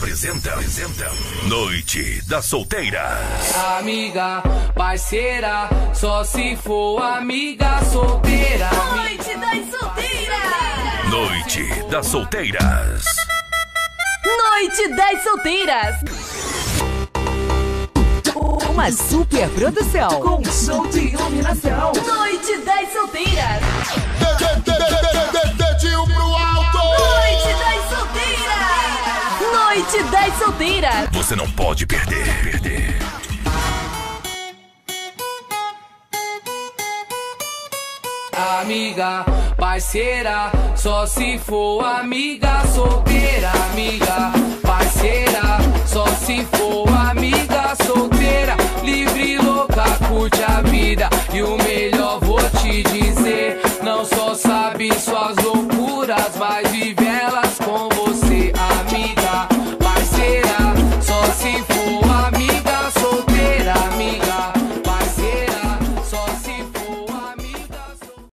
apresenta, apresenta Noite das Solteiras. Amiga, parceira, só se for amiga solteira. Noite das solteiras! Noite das Solteiras. Noite das solteiras! Uma super produção com show de iluminação. Noite das solteiras! Das solteiras! Você não pode perder, perder. Amiga, parceira, só se for amiga solteira.